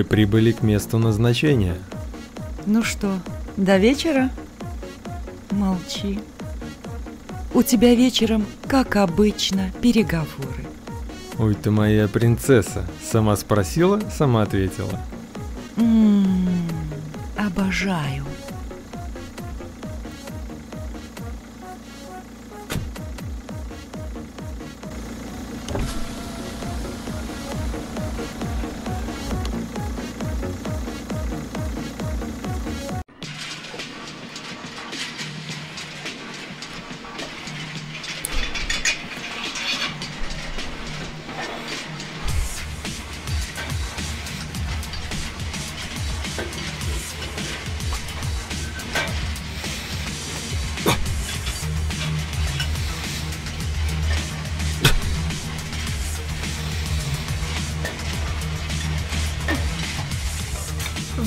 Вы прибыли к месту назначения. Ну что, до вечера? Молчи. У тебя вечером, как обычно, переговоры. Ой, ты моя принцесса. Сама спросила, сама ответила. М-м, обожаю.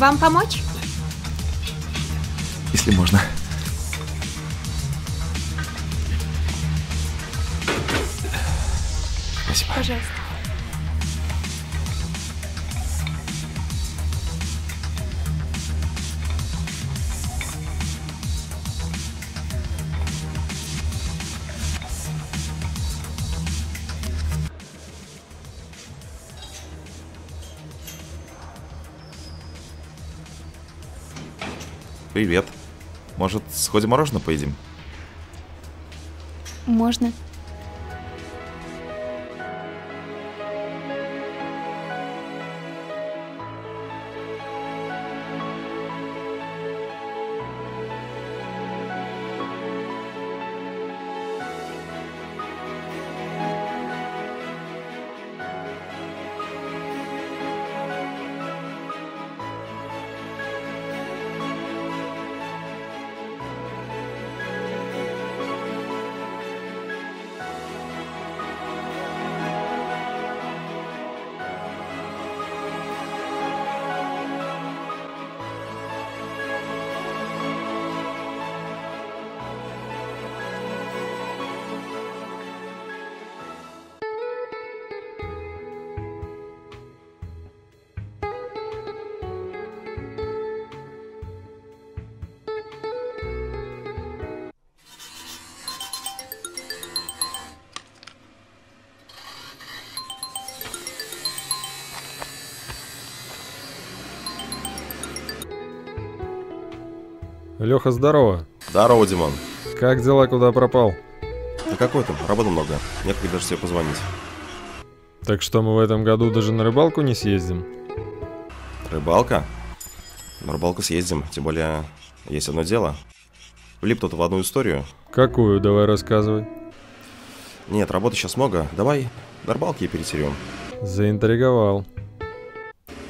Вам помочь? Привет. Может, сходим мороженое поедим? Можно. Леха, здорово. Здорово, Димон. Как дела, куда пропал? Да какой там? Работы много. Некогда даже тебе позвонить. Так что мы в этом году даже на рыбалку не съездим? Рыбалка? На рыбалку съездим. Тем более, есть одно дело. Влип тут в одну историю. Какую? Давай рассказывай. Нет, работы сейчас много. Давай на рыбалке и перетерем. Заинтриговал.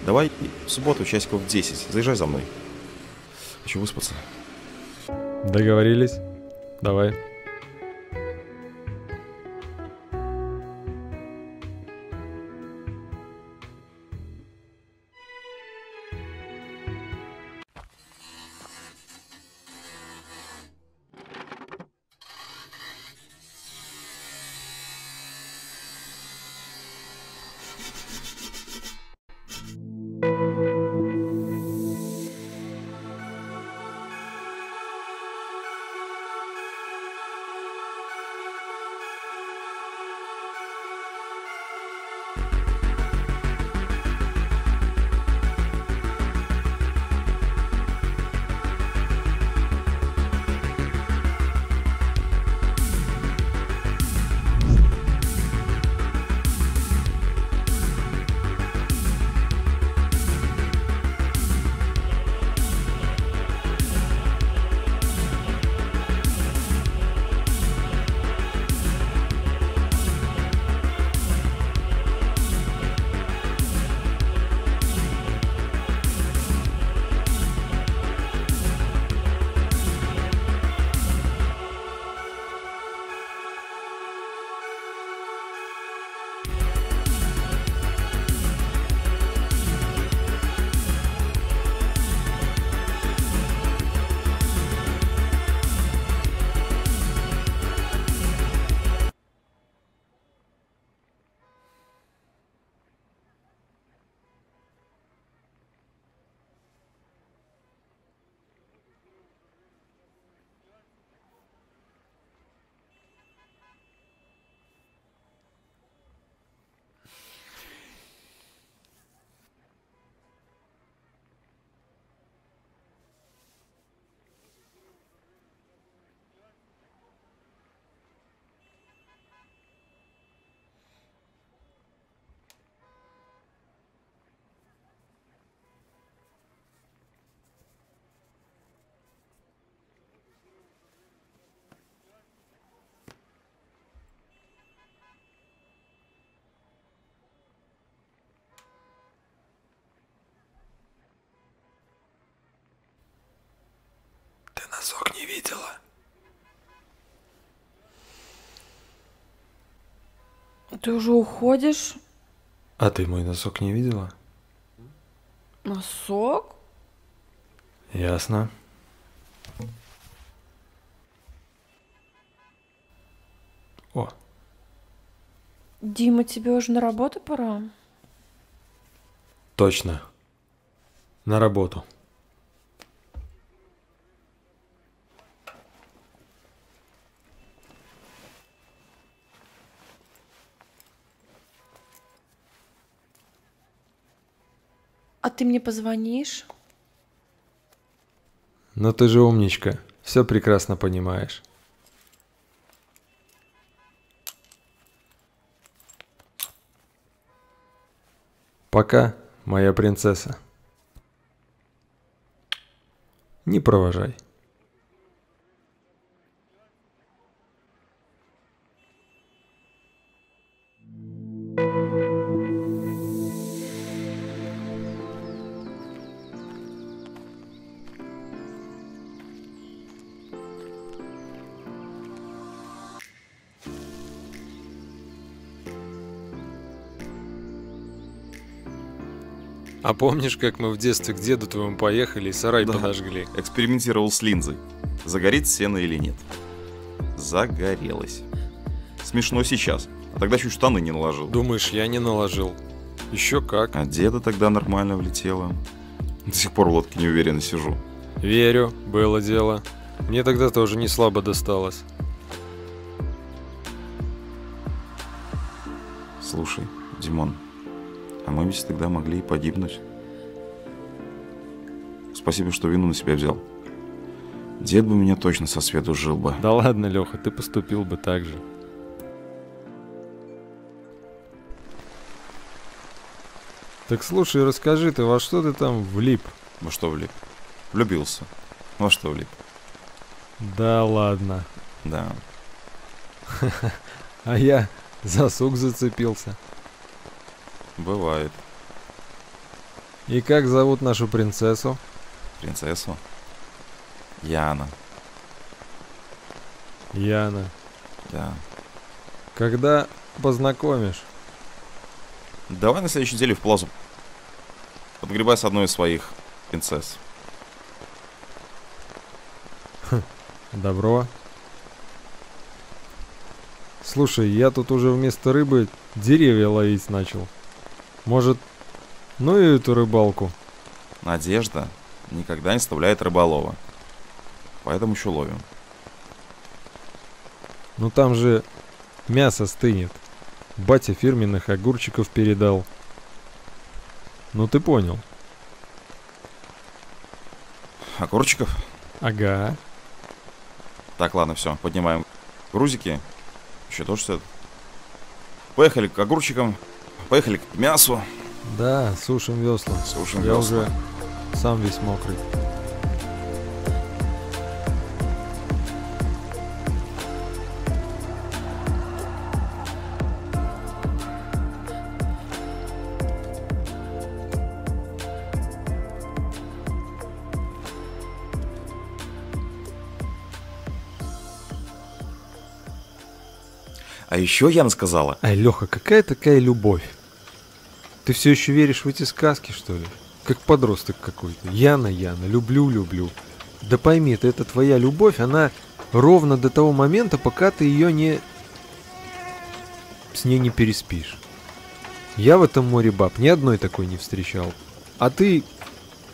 Давай в субботу часиков в 10. Заезжай за мной. Хочу выспаться. Договорились? Давай. Не видела? Ты уже уходишь? А ты мой носок не видела? Носок? Ясно. О, Дима, тебе уже на работу пора? точно. На работу. А ты мне позвонишь? Но ты же умничка, все прекрасно понимаешь. Пока, моя принцесса. Не провожай. А помнишь, как мы в детстве к деду твоему поехали и сарай Да. подожгли? Экспериментировал с линзой. Загорится сено или нет. Загорелось. Смешно сейчас. А тогда чуть штаны не наложил. Думаешь, я не наложил? Еще как. А деда тогда нормально влетело. До сих пор в лодке неуверенно сижу. Верю, было дело. Мне тогда тоже не слабо досталось. Слушай, Димон, а мы ведь тогда могли и погибнуть. Спасибо, что вину на себя взял. Дед бы меня точно со свету жил бы. Да ладно, Леха, ты поступил бы так же. Так слушай, расскажи ты, во что ты там влип? Во что влип? Влюбился. Во что влип? Да ладно. Да. А я за сук зацепился. Бывает. И как зовут нашу принцессу? Принцессу. Яна. Яна. Да. Когда познакомишь? Давай на следующей неделе в плазу. Подгребай с одной из своих принцесс. Добро. Слушай, я тут уже вместо рыбы деревья ловить начал. Может, ну и эту рыбалку? Надежда никогда не оставляет рыболова. Поэтому еще ловим. Ну там же мясо стынет. Батя фирменных огурчиков передал. Ну ты понял. Огурчиков? Ага. Так, ладно, все, поднимаем грузики. Еще тоже все. Поехали к огурчикам. Поехали к мясу. Да, сушим весла. Сушим Я весла. уже сам весь мокрый. А еще Яна сказала. Ай, Леха, какая такая любовь? Ты все еще веришь в эти сказки, что ли? Как подросток какой-то. Яна, Яна, люблю, люблю. Да пойми ты, это твоя любовь, она ровно до того момента, пока ты ее не... с ней не переспишь. Я в этом море баб ни одной такой не встречал. А ты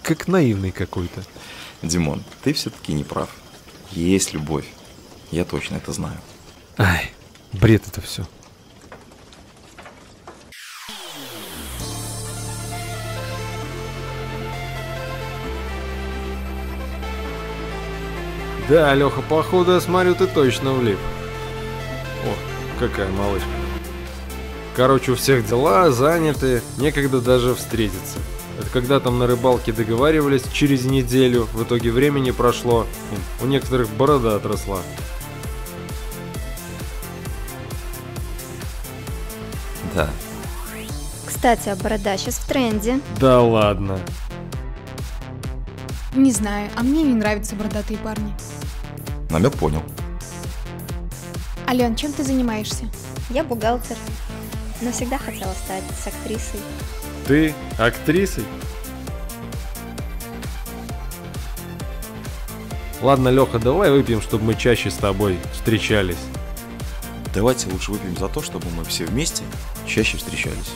как наивный какой-то. Димон, ты все-таки не прав. Есть любовь. Я точно это знаю. Ай, бред это все. Да, Леха, походу, я смотрю, ты точно влип. О, какая малышка. Короче, у всех дела заняты, некогда даже встретиться. Это когда там на рыбалке договаривались через неделю, в итоге времени прошло, у некоторых борода отросла. Да. Кстати, а борода сейчас в тренде. Да ладно. Не знаю, а мне не нравятся бородатые парни. Намек понял. Ален, чем ты занимаешься? Я бухгалтер, но всегда хотела стать с актрисой. Ты актрисой? Ладно, Леха, давай выпьем, чтобы мы чаще с тобой встречались. Давайте лучше выпьем за то, чтобы мы все вместе чаще встречались.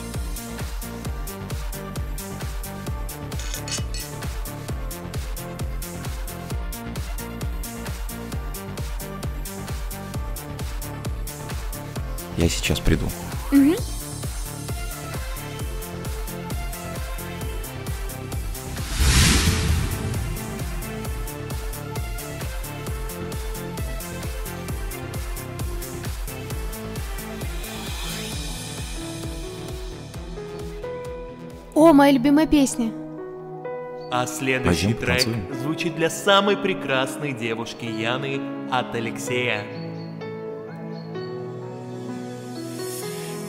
Я сейчас приду. Угу. О, моя любимая песня. А следующий Пойдем, трек потанцуем. звучит для самой прекрасной девушки Яны от Алексея.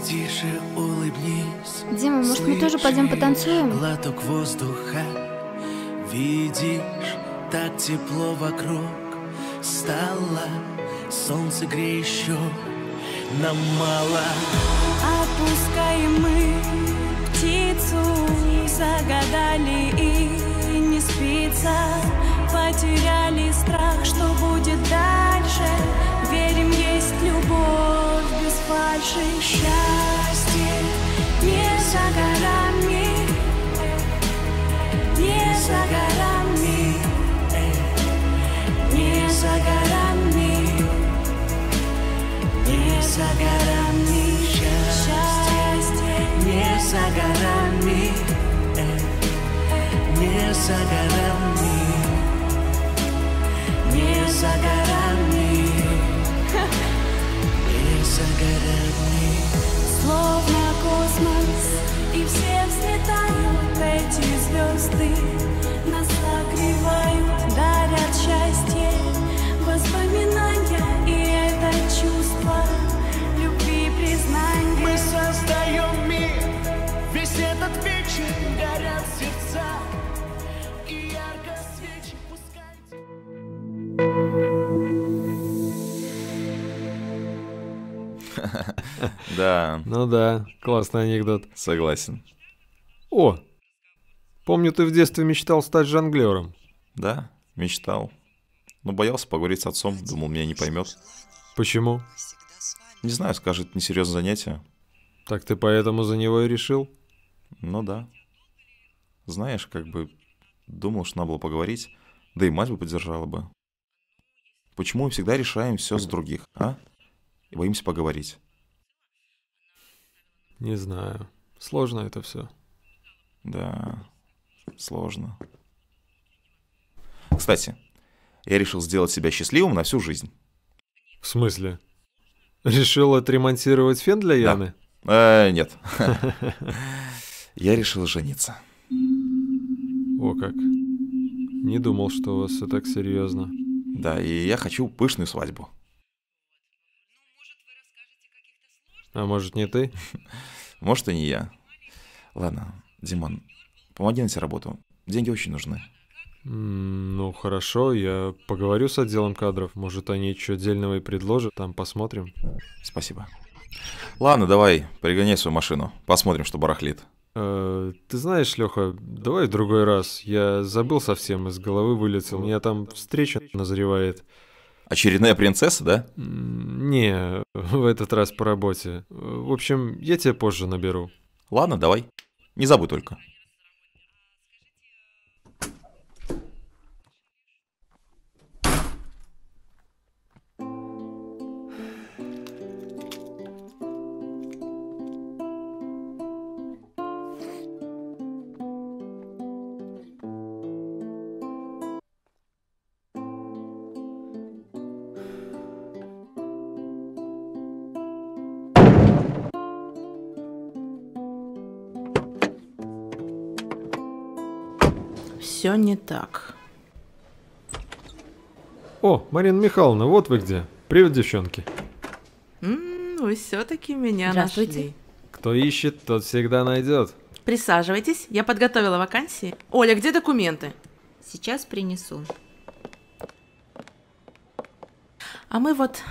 Тише улыбнись. Дима, может, мы тоже пойдем потанцуем? Глоток воздуха. Видишь, так тепло вокруг стало. Солнце еще, нам мало. Опускаем мы птицу, загадали и не спится. Потеряли страх, что будет дальше. Верим, есть любовь без фальши. Счастье не за горами, не за горами, не за горами, не за горами. Счастье Не за горами, не за горами, не за горами, космос, и все взлетают эти звезды, нас Да, Ну да, классный анекдот. согласен. О, помню, ты в детстве мечтал стать жонглером. Да, мечтал. Но боялся поговорить с отцом, думал, меня не поймет. Почему? Не знаю, скажет, несерьезное занятие. Так ты поэтому за него и решил? Ну да. Знаешь, как бы думал, что надо было поговорить, да и мать бы поддержала бы. Почему мы всегда решаем все с других, а? И боимся поговорить. Не знаю. Сложно это все. Да, сложно. Кстати, я решил сделать себя счастливым на всю жизнь. В смысле? Решил отремонтировать фен для Яны? Э, нет. Я решил жениться. О как. Не думал, что у вас все так серьезно. Да, и я хочу пышную свадьбу. А может не ты? Может, и не я. Ладно, Димон, помоги найти работу. Деньги очень нужны. Ну хорошо, я поговорю с отделом кадров. Может они что отдельного и предложат, там посмотрим. Спасибо. Ладно, давай, пригоняй свою машину. Посмотрим, что барахлит. Э, ты знаешь, Леха, давай в другой раз. Я забыл совсем, из головы вылетел. У меня там встреча назревает. Очередная принцесса, да? Не, в этот раз по работе. В общем, я тебя позже наберу. Ладно, давай. Не забудь только. Так. О, Марина Михайловна, вот вы где. Привет, девчонки. М, вы все-таки меня Здравствуйте. нашли. Кто ищет, тот всегда найдет. Присаживайтесь, я подготовила вакансии. Оля, где документы? Сейчас принесу. А мы вот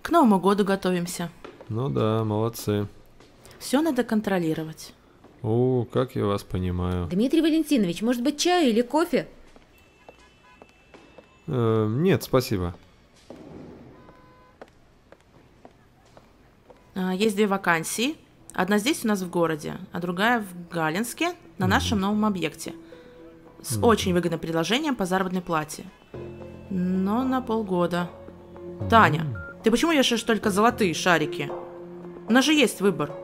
к Новому году готовимся. Ну да, молодцы. Все надо контролировать. О, как я вас понимаю. Дмитрий Валентинович, может быть, чаю или кофе? Э, нет, спасибо. А, Есть две вакансии. Одна здесь у нас в городе, а другая в Галинске на нашем новом объекте. С очень выгодным предложением по заработной плате. Но на полгода. Таня, ты почему вешаешь только золотые шарики? У нас же есть выбор.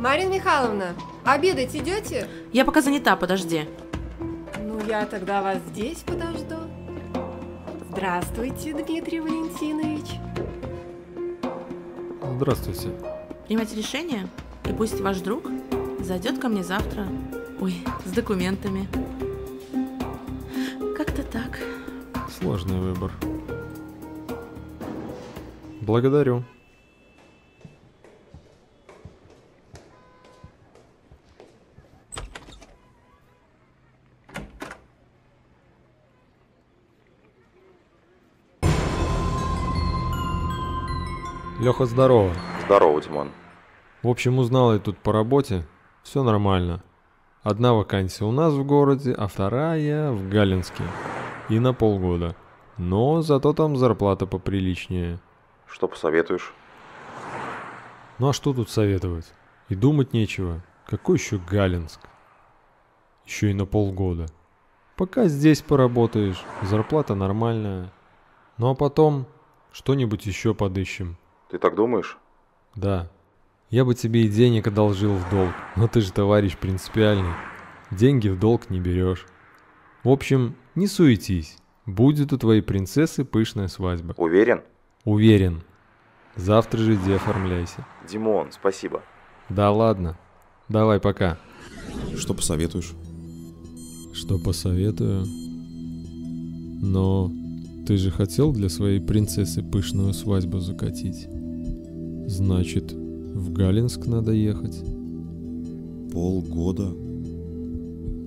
Марина Михайловна, обедать идете? Я пока занята, подожди. Ну, я тогда вас здесь подожду. Здравствуйте, Дмитрий Валентинович. Здравствуйте. Принимайте решение, и пусть ваш друг зайдет ко мне завтра. Ой, с документами. Как-то так. Сложный выбор. Благодарю. Леха, здорово. Здорово, Димон. В общем, узнал я тут по работе. Все нормально. Одна вакансия у нас в городе, а вторая в Галинске. И на полгода. Но зато там зарплата поприличнее. Что посоветуешь? Ну а что тут советовать? И думать нечего. Какой еще Галинск? Еще и на полгода. Пока здесь поработаешь, зарплата нормальная. Ну а потом что-нибудь еще подыщем. Ты так думаешь? Да. Я бы тебе и денег одолжил в долг, но ты же товарищ принципиальный. Деньги в долг не берешь. В общем, не суетись. Будет у твоей принцессы пышная свадьба. Уверен? Уверен. Завтра же иди оформляйся. Димон, спасибо. Да ладно. Давай, пока. Что посоветуешь? Что посоветую? Но ты же хотел для своей принцессы пышную свадьбу закатить. Значит, в Галинск надо ехать. Полгода?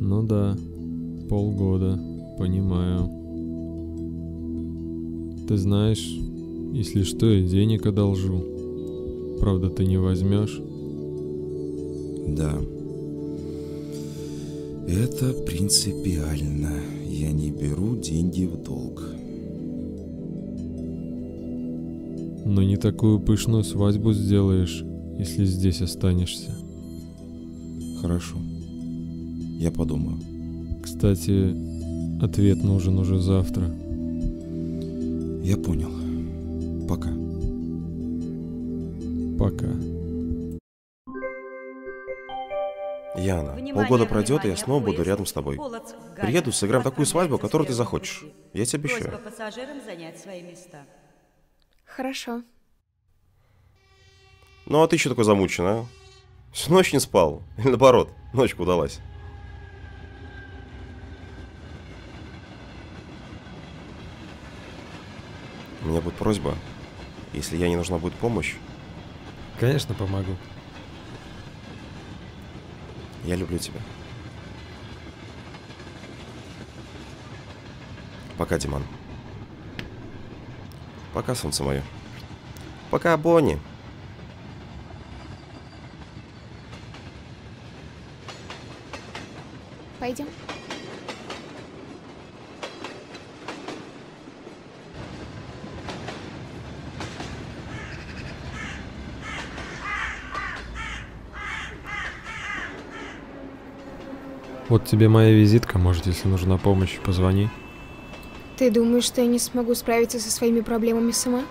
Ну да, полгода, понимаю. Ты знаешь, если что, я денег одолжу. Правда, ты не возьмешь? Да. Это принципиально. Я не беру деньги в долг. Но не такую пышную свадьбу сделаешь, если здесь останешься. Хорошо. Я подумаю. Кстати, ответ нужен уже завтра. Я понял. Пока. Пока. Яна, Внимание, полгода пройдет, и я внимание, снова буду рядом с тобой. Приеду, сыграем такую свадьбу, которую ты захочешь. Я тебе Просьба обещаю. Хорошо. Ну а ты что такой замученный, а? Всю ночь не спал? Или наоборот, ночка удалась? У меня будет просьба. Если я не нужна будет помощь, Конечно, помогу. я люблю тебя. Пока, Диман. Пока, солнце мое. Пока, Бонни. Пойдем. Вот тебе моя визитка, может, если нужна помощь, позвони. Ты думаешь, что я не смогу справиться со своими проблемами сама?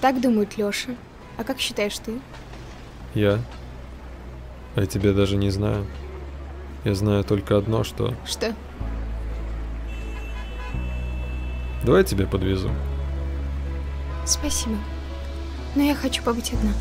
Так думает Лёша. А как считаешь ты? Я? А я тебя даже не знаю. Я знаю только одно, что... Что? Давай я тебя подвезу. Спасибо. Но я хочу побыть одна.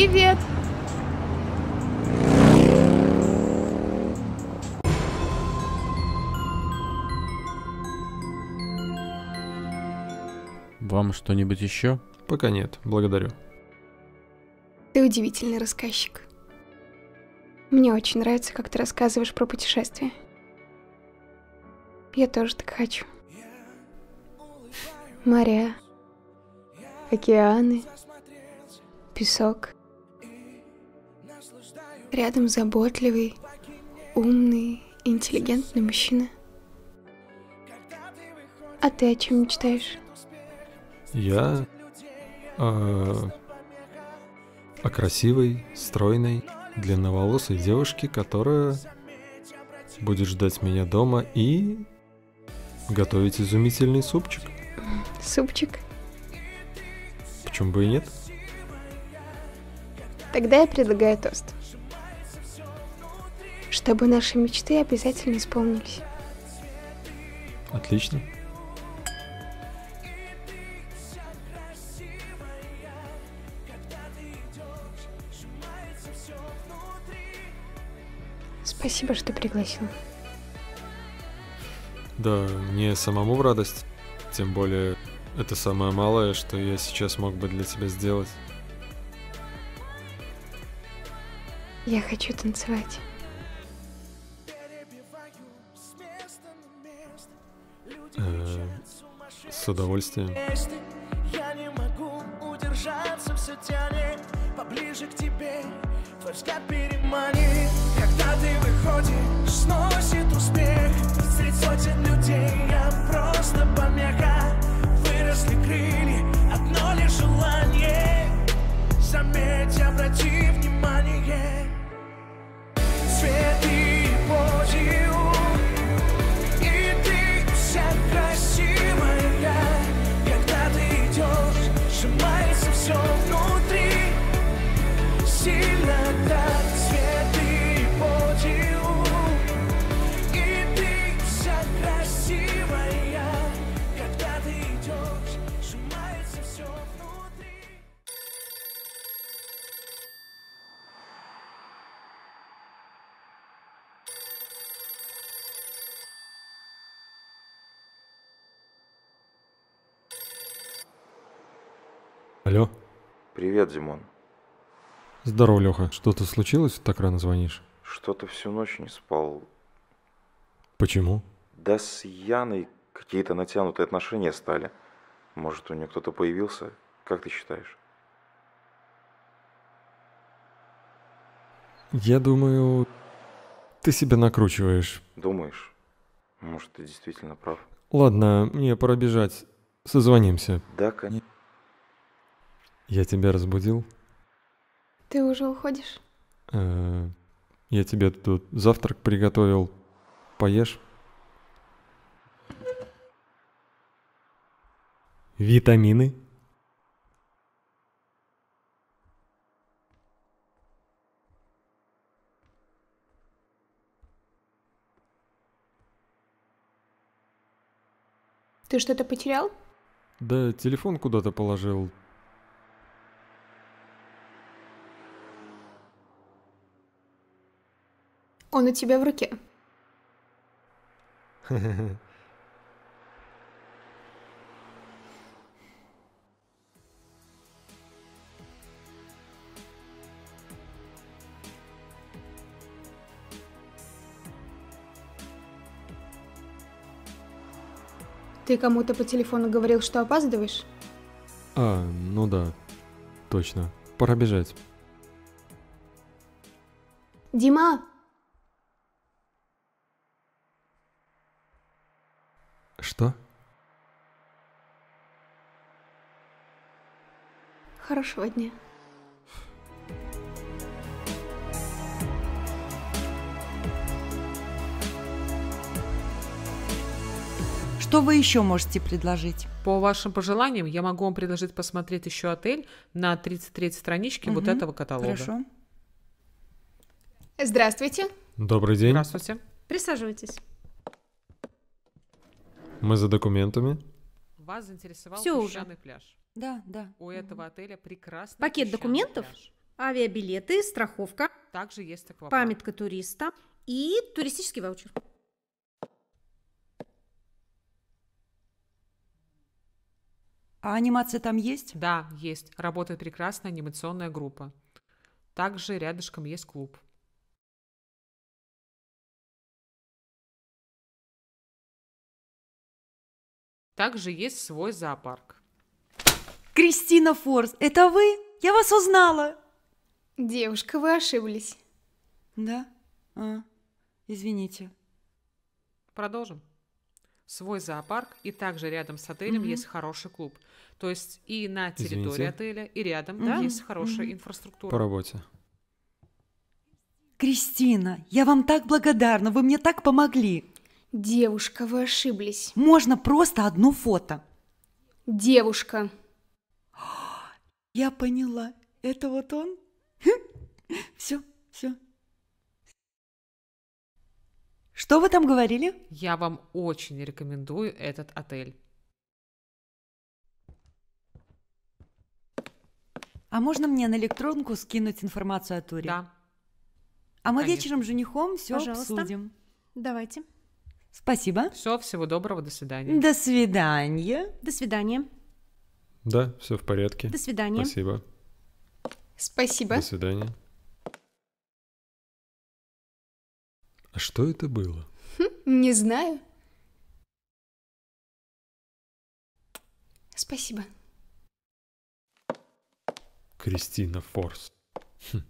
Привет! Вам что-нибудь еще? Пока нет, благодарю. Ты удивительный рассказчик. Мне очень нравится, как ты рассказываешь про путешествия. Я тоже так хочу. Моря, океаны, песок. Рядом заботливый, умный, интеллигентный мужчина. А ты о чем мечтаешь? Я... э, о красивой, стройной, длинноволосой девушке, которая будет ждать меня дома и готовить изумительный супчик. Супчик? Почему бы и нет? Тогда я предлагаю тост. Чтобы наши мечты обязательно исполнились. Отлично. Спасибо, что пригласил. Да, мне самому в радость. Тем более, это самое малое, что я сейчас мог бы для тебя сделать. Я хочу танцевать. С удовольствием. Я не могу удержаться, все тянет поближе к тебе. Твой взгляд переманит, когда ты выходишь, сносит успех. Среди сотен людей я просто помеха. Выросли крылья, одно лишь желание. Заметь, обрати внимание. Привет, Димон. Здорово, Леха. Что-то случилось? Так рано звонишь? Что-то всю ночь не спал. Почему? Да с Яной какие-то натянутые отношения стали. Может, у нее кто-то появился? Как ты считаешь? Я думаю, ты себя накручиваешь. Думаешь? Может, ты действительно прав? Ладно, мне пора бежать. Созвонимся. Да, конечно. Я тебя разбудил. Ты уже уходишь? Э, Я тебе тут завтрак приготовил. Поешь. Витамины. Ты что-то потерял? Да, телефон куда-то положил. Он у тебя в руке. Ты кому-то по телефону говорил, что опаздываешь? А, ну да, точно. Пора бежать. Дима! Что? Хорошего дня. Что вы еще можете предложить? По вашим пожеланиям, я могу вам предложить посмотреть еще отель на 33 страничке вот Мгм, этого каталога. Хорошо. Здравствуйте. Добрый день. Здравствуйте. Присаживайтесь. Мы за документами. Вас заинтересовал Всё уже. песчаный пляж. Да, да. У этого отеля прекрасный Пакет документов? пляж. авиабилеты, страховка, Также есть аквапарк. памятка туриста и туристический ваучер. А анимация там есть? Да, есть. Работает прекрасная анимационная группа. Также рядышком есть клуб. Также есть свой зоопарк. Кристина Форс, это вы? Я вас узнала. Девушка, вы ошиблись. Да? А, извините. Продолжим. Свой зоопарк и также рядом с отелем Мгм. есть хороший клуб. То есть и на территории Извините. отеля, и рядом Да. есть хорошая Мгм. инфраструктура. По работе. Кристина, я вам так благодарна, вы мне так помогли. Девушка, вы ошиблись. Можно просто одно фото. Девушка. Я поняла. Это вот он? Все, все. Что вы там говорили? Я вам очень рекомендую этот отель. А можно мне на электронку скинуть информацию о туре? Да. А мы конечно. вечером с женихом все Пожалуйста. обсудим. Давайте. Спасибо. Все, всего доброго, до свидания. До свидания. До свидания. Да, все в порядке. До свидания. Спасибо. Спасибо. До свидания. А что это было? Хм, не знаю. Спасибо. Кристина Форс. Хм.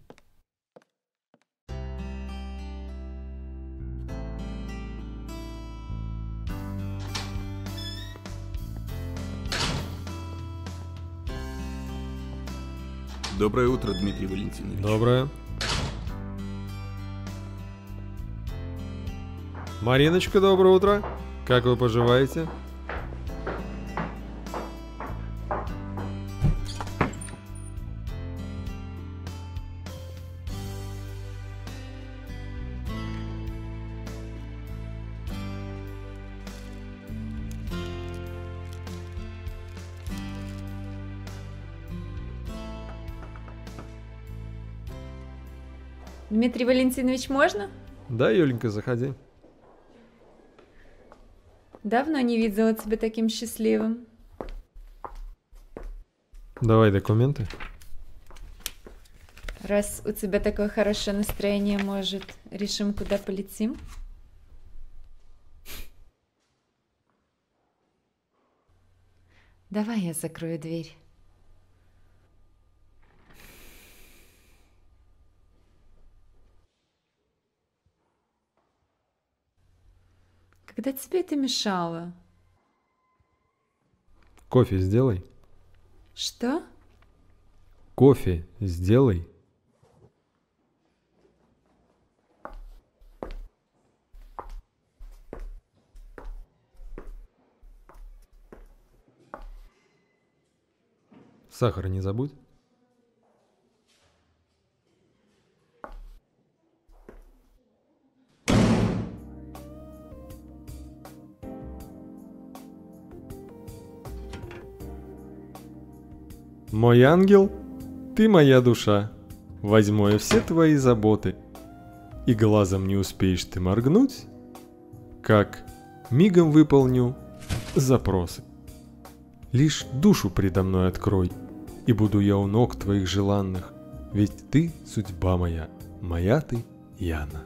Доброе утро, Дмитрий Валентинович. Доброе. Мариночка, доброе утро. Как вы поживаете? Дмитрий Валентинович, можно? Да, Юленька, заходи. Давно не видела тебя таким счастливым. Давай документы. Раз у тебя такое хорошее настроение, может, решим, куда полетим? Давай я закрою дверь. Когда тебе это мешало? Кофе сделай. Что? Кофе сделай. Сахара не забудь. Мой ангел, ты моя душа. Возьму я все твои заботы. И глазом не успеешь ты моргнуть, как мигом выполню запросы. Лишь душу предо мной открой, и буду я у ног твоих желанных, ведь ты судьба моя, моя ты Яна.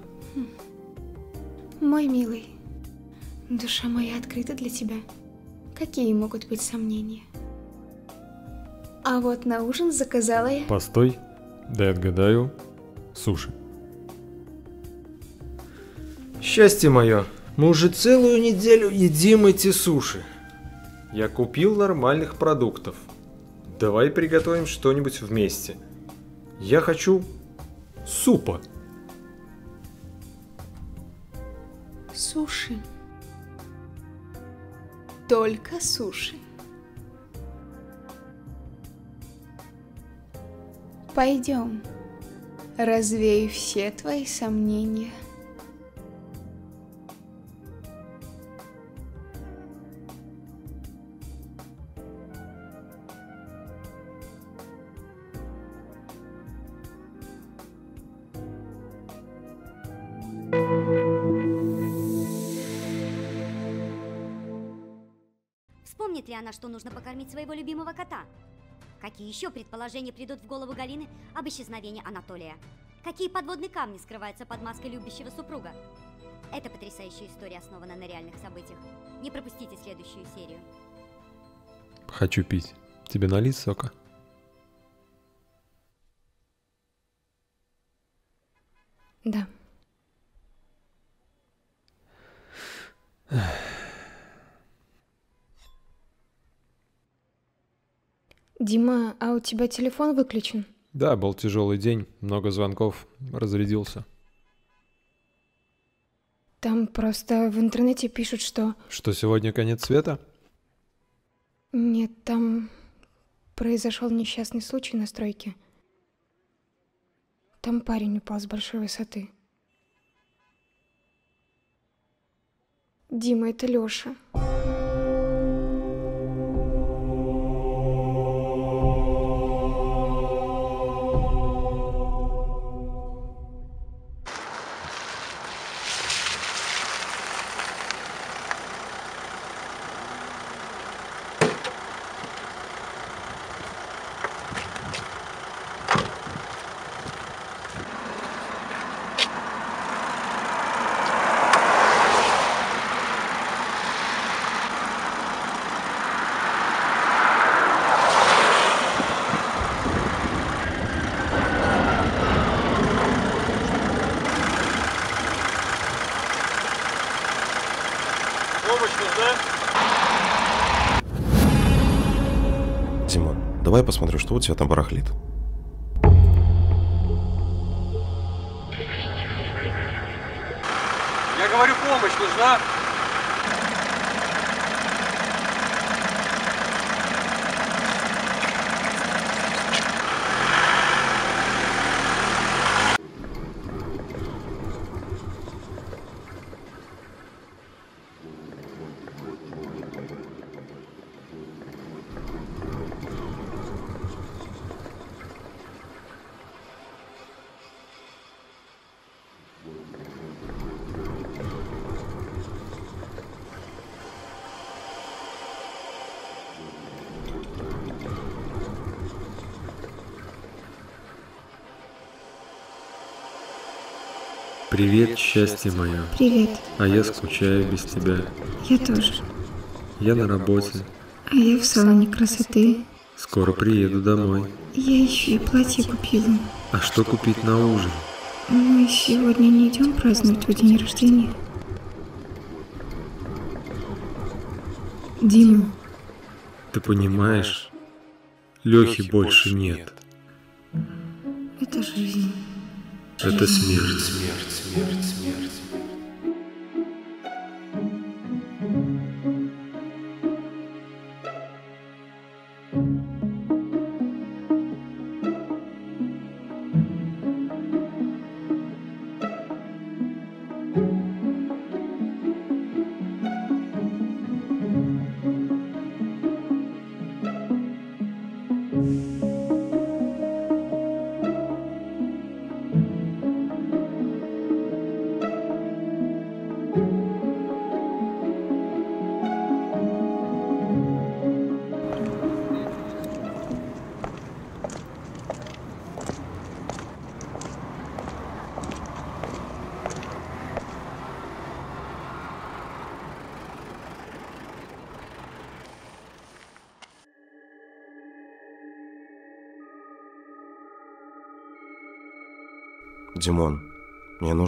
Мой милый, душа моя открыта для тебя. Какие могут быть сомнения? А вот на ужин заказала я... Постой, дай отгадаю. Суши. Счастье мое, мы уже целую неделю едим эти суши. Я купил нормальных продуктов. Давай приготовим что-нибудь вместе. Я хочу супа. Суши. Только суши. Пойдем, развею все твои сомнения. Вспомнит ли она, что нужно покормить своего любимого кота? Какие еще предположения придут в голову Галины об исчезновении Анатолия? Какие подводные камни скрываются под маской любящего супруга? Эта потрясающая история основана на реальных событиях. Не пропустите следующую серию. Хочу пить. Тебе налить сока? Да. Дима, а у тебя телефон выключен? Да, был тяжелый день, много звонков, разрядился. Там просто в интернете пишут, что... Что сегодня конец света? Нет, там произошел несчастный случай на стройке. Там парень упал с большой высоты. Дима, это Лёша. Помощь посмотрю, что у тебя там барахлит. Я говорю, помощь нужна? Привет, счастье мое. Привет. А я скучаю без тебя. Я тоже. Я на работе. А я в салоне красоты. Скоро приеду домой. Я еще и платье купила. А что купить на ужин? Мы сегодня не идем праздновать твой день рождения. Дима, Ты понимаешь, Лехи больше нет. это жизнь. Это смерть, смерть, смерть,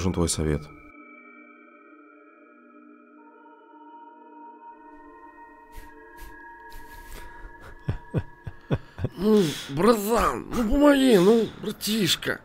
нужен твой совет. Ну, братан, ну помоги, ну, братишка.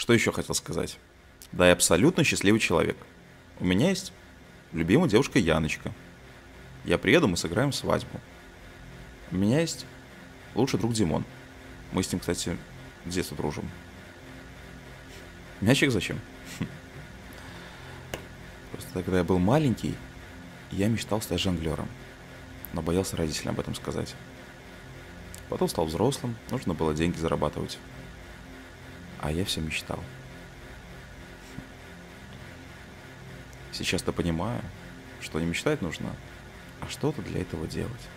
Что еще хотел сказать? Да, я абсолютно счастливый человек. У меня есть любимая девушка Яночка. Я приеду, мы сыграем свадьбу. У меня есть лучший друг Димон. Мы с ним, кстати, с детства дружим. Мячик зачем? Просто когда я был маленький, я мечтал стать жонглером, но боялся родителям об этом сказать. Потом стал взрослым, нужно было деньги зарабатывать. А я все мечтал. Сейчас-то понимаю, что не мечтать нужно, а что-то для этого делать.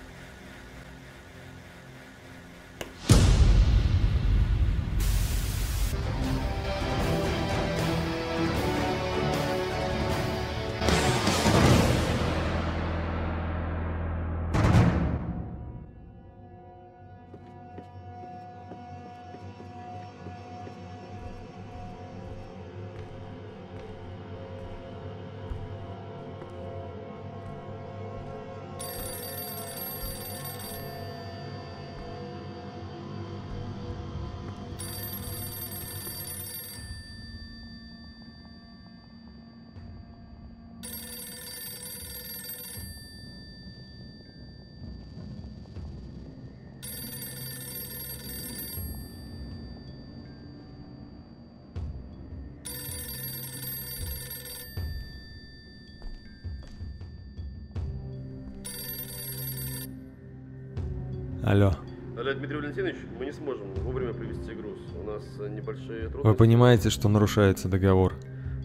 Алло. Алло, Дмитрий Валентинович, мы не сможем вовремя привезти груз. У нас э, небольшие трудности. Вы понимаете, что нарушается договор?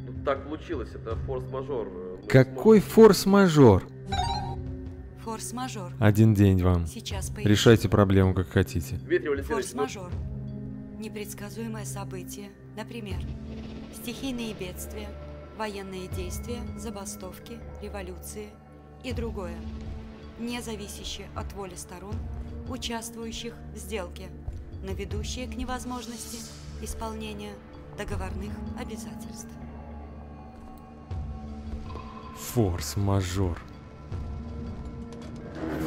Ну, так получилось, это форс-мажор. Мы не Какой форс-мажор? Форс-мажор. Один день вам. Сейчас поищу. Решайте проблему как хотите. Дмитрий Валентинович, ну- Форс-мажор. Непредсказуемое событие. Например, стихийные бедствия, военные действия, забастовки, революции и другое, не зависящее от воли сторон, участвующих в сделке, но ведущее к невозможности исполнения договорных обязательств. Форс-мажор.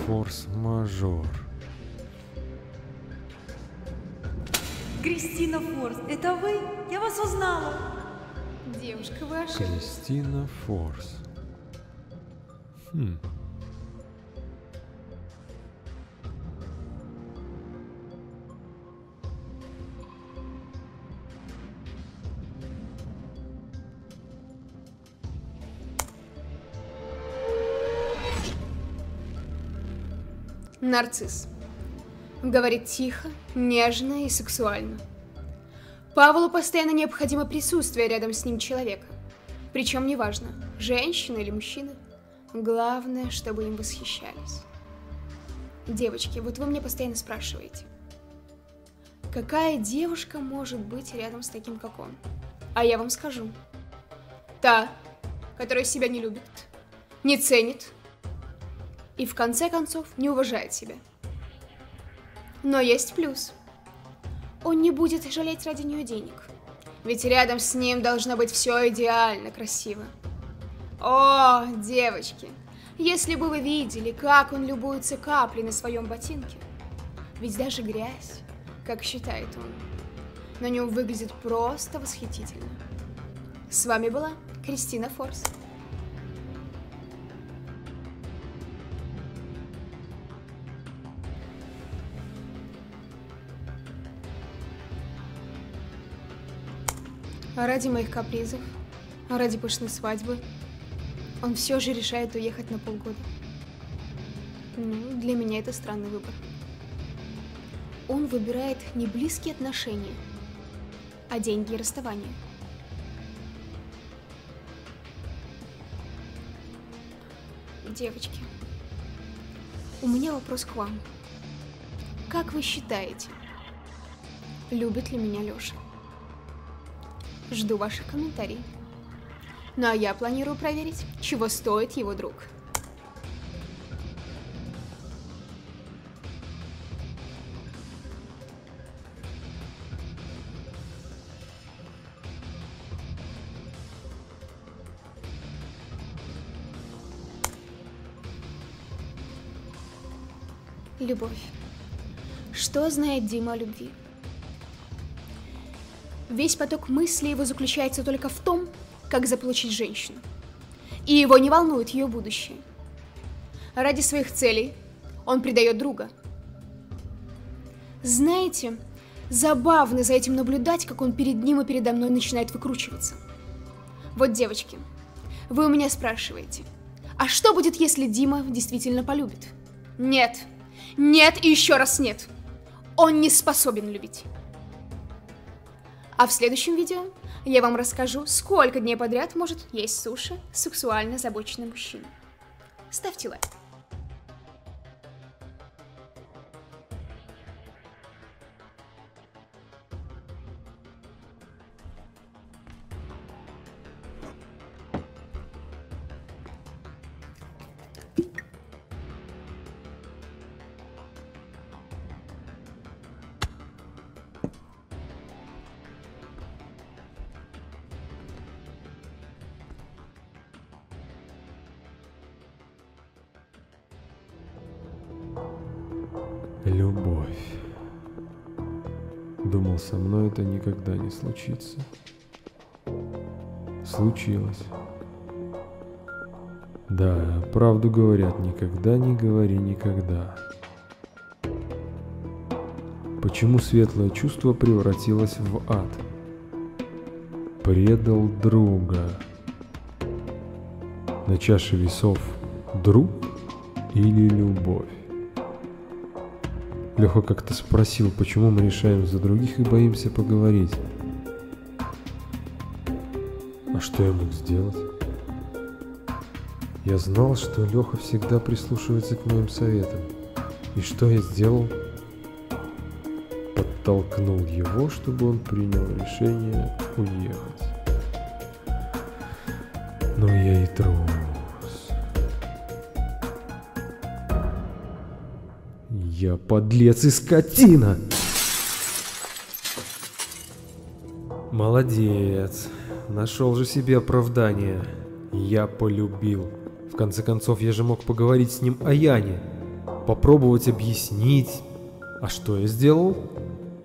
Форс-мажор. Кристина Форс, это вы? Я вас узнала. Девушка, вы ошиблись. Кристина Форс. Хм. Нарцисс. Говорит тихо, нежно и сексуально. Павлу постоянно необходимо присутствие рядом с ним человека. Причем неважно, женщина или мужчина. Главное, чтобы им восхищались. Девочки, вот вы мне постоянно спрашиваете, какая девушка может быть рядом с таким, как он? А я вам скажу. Та, которая себя не любит, не ценит и в конце концов не уважает себя. Но есть плюс. Он не будет жалеть ради нее денег. Ведь рядом с ним должно быть все идеально красиво. О, девочки, если бы вы видели, как он любуется каплей на своем ботинке. Ведь даже грязь, как считает он, на нем выглядит просто восхитительно. С вами была Кристина Форс. А ради моих капризов, а ради пышной свадьбы, он все же решает уехать на полгода. Ну, для меня это странный выбор. Он выбирает не близкие отношения, а деньги и расставание. Девочки, у меня вопрос к вам. Как вы считаете, любит ли меня Лёша? Жду ваших комментариев. Ну а я планирую проверить, чего стоит его друг. Любовь. Что знает Дима о любви? Весь поток мыслей его заключается только в том, как заполучить женщину. И его не волнует ее будущее. Ради своих целей он предает друга. Знаете, забавно за этим наблюдать, как он перед ним и передо мной начинает выкручиваться. Вот, девочки, вы у меня спрашиваете, а что будет, если Дима действительно полюбит? Нет, нет и еще раз нет. Он не способен любить. А в следующем видео я вам расскажу, сколько дней подряд может есть суши сексуально озабоченный мужчина. Ставьте лайк. Случится. Случилось. Да, правду говорят, никогда не говори никогда. Почему светлое чувство превратилось в ад? Предал друга. На чаше весов друг или любовь? Леха как-то спросил, почему мы решаем за других и боимся поговорить. Что я мог сделать? Я знал, что Леха всегда прислушивается к моим советам. И что я сделал? Подтолкнул его, чтобы он принял решение уехать. Но я и трус. Я подлец и скотина! Молодец. Нашел же себе оправдание. Я полюбил. В конце концов, я же мог поговорить с ним о Яне. Попробовать объяснить. А что я сделал?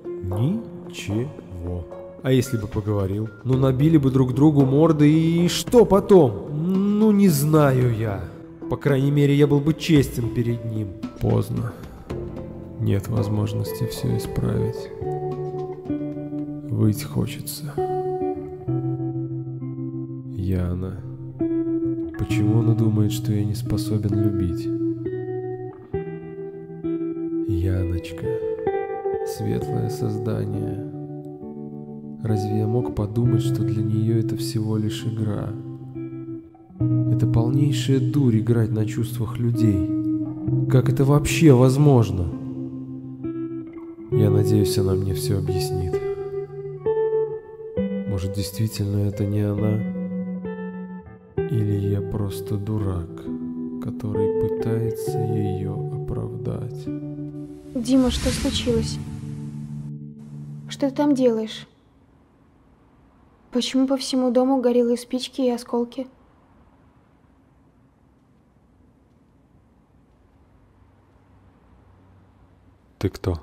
Ничего. А если бы поговорил? Ну, набили бы друг другу морды и что потом? Ну, не знаю я. По крайней мере, я был бы честен перед ним. Поздно. Нет возможности все исправить. Выть хочется. Яна. Почему она думает, что я не способен любить? Яночка. Светлое создание. Разве я мог подумать, что для нее это всего лишь игра? Это полнейшая дурь играть на чувствах людей. Как это вообще возможно? Я надеюсь, она мне все объяснит. Может, действительно это не она? Или я просто дурак, который пытается ее оправдать? Дима, что случилось? Что ты там делаешь? Почему по всему дому горелые спички и осколки? Ты кто?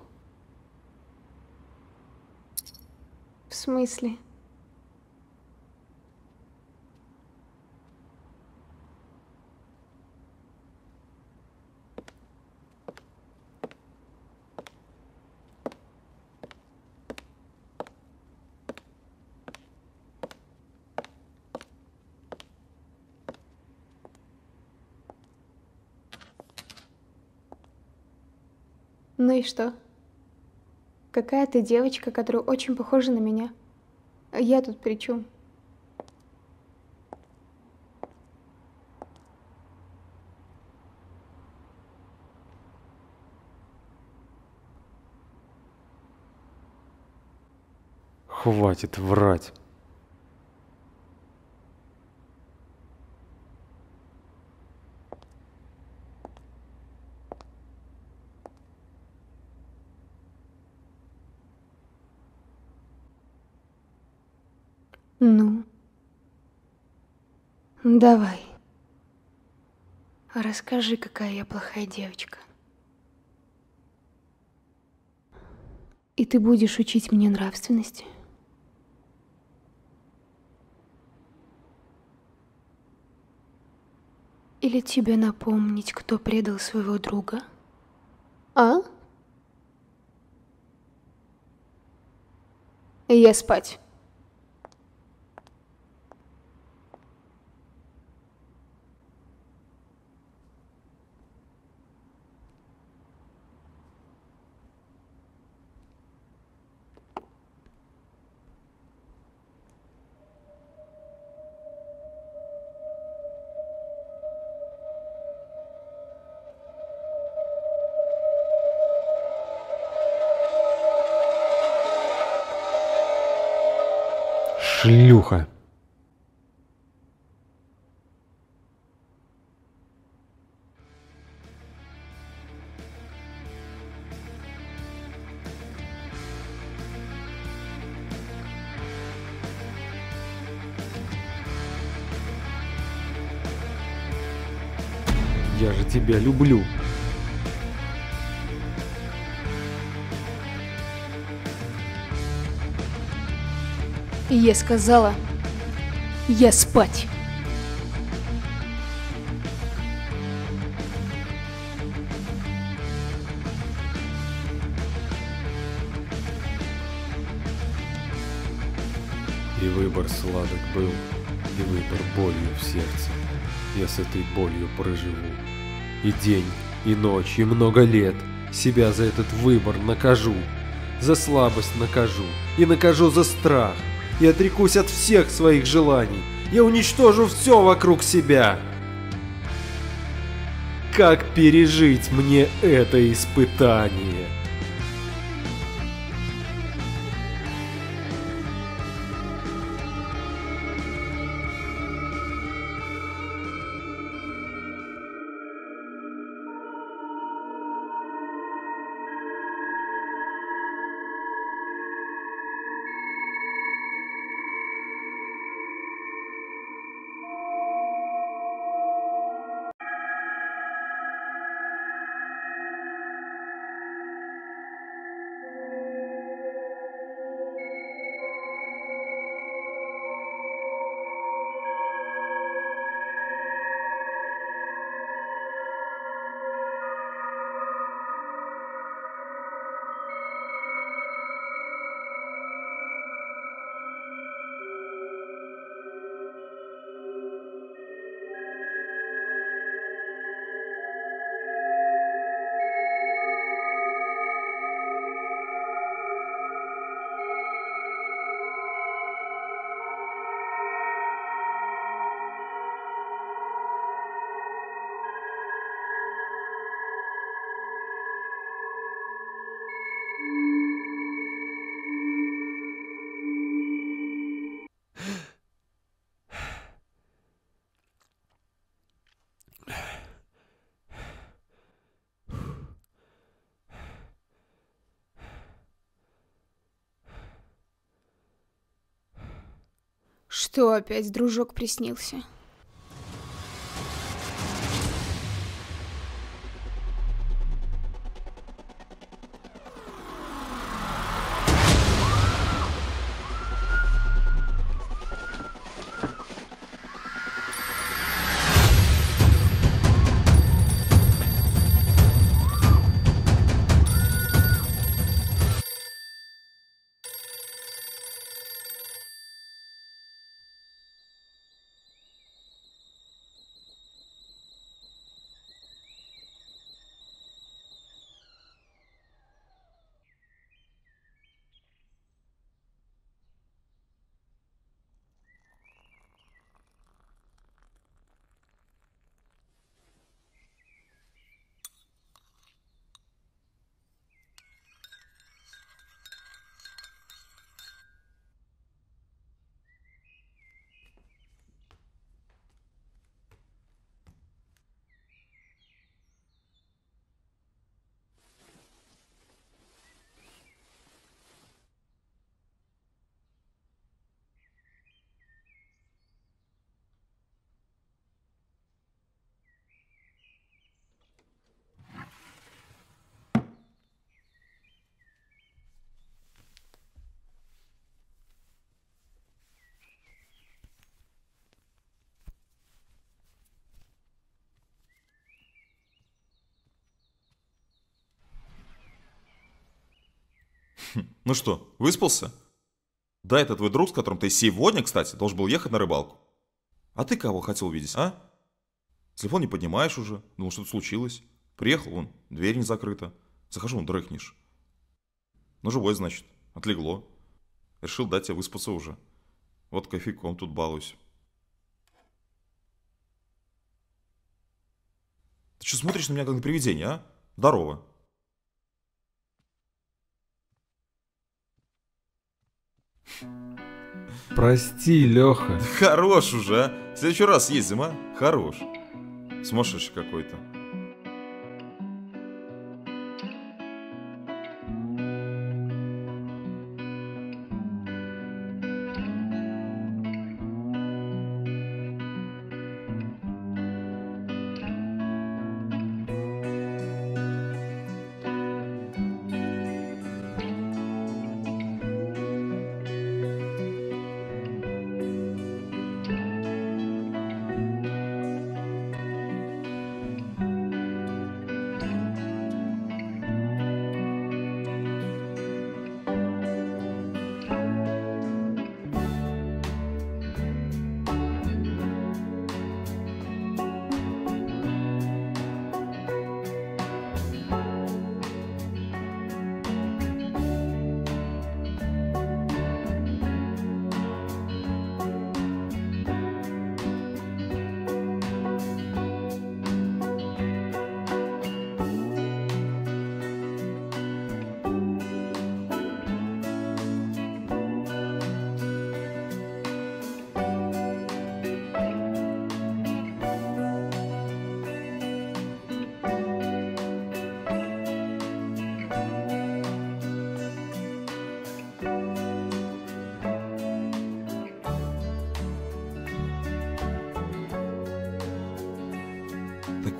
В смысле? Ну и что? Какая ты девочка, которая очень похожа на меня. А я тут при чем? Хватит врать. Давай. Расскажи, какая я плохая девочка. И ты будешь учить мне нравственности? Или тебе напомнить, кто предал своего друга? А? Я спать. Шлюха. Я же тебя люблю. Я сказала, я спать. И выбор сладок был, и выбор болью в сердце. Я с этой болью проживу. И день, и ночь, и много лет себя за этот выбор накажу. За слабость накажу, и накажу за страх, и отрекусь от всех своих желаний. Я уничтожу все вокруг себя. Как пережить мне это испытание? Что опять дружок приснился? Ну что, выспался? Да, это твой друг, с которым ты сегодня, кстати, должен был ехать на рыбалку. А ты кого хотел видеть, а? Телефон не поднимаешь уже, думал, что-то случилось. Приехал, вон, дверь не закрыта. Захожу, он дрыхнешь. Ну, живой, значит, отлегло. Решил дать тебе выспаться уже. Вот кофейком тут балуюсь. Ты что смотришь на меня как на привидение, а? Здорово. Прости, Леха. Хорош уже, а? В следующий раз ездим, а? Хорош. Сумасшедший какой-то.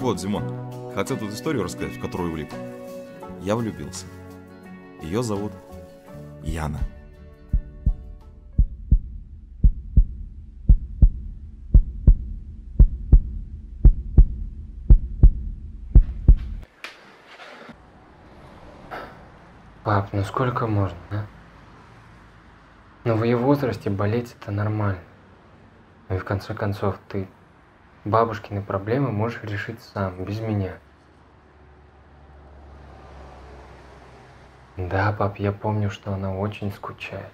Вот, Зимон, хотел тут историю рассказать, в которую влип. Я влюбился. Ее зовут Яна. Пап, ну сколько можно, а? Ну в ее возрасте болеть это нормально. Ну и в конце концов ты бабушкины проблемы можешь решить сам, без меня. Да, пап, я помню, что она очень скучает.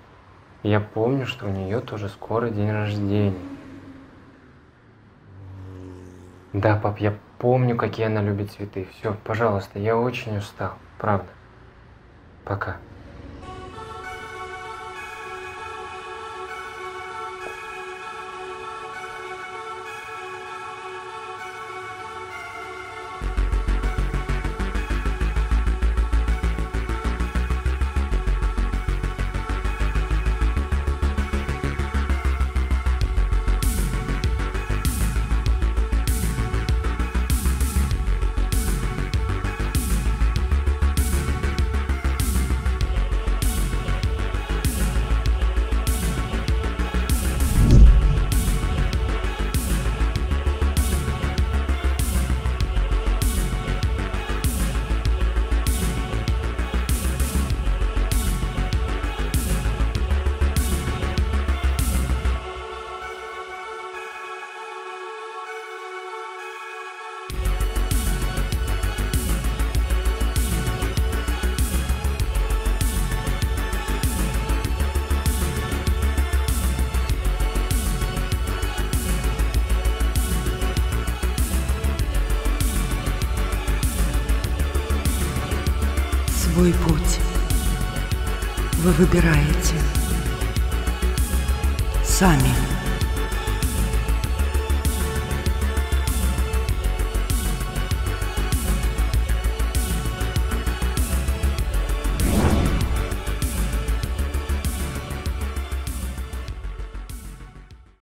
Я помню, что у нее тоже скоро день рождения. Да, пап, я помню, какие она любит цветы. Все, пожалуйста, я очень устал, правда. Пока. Вы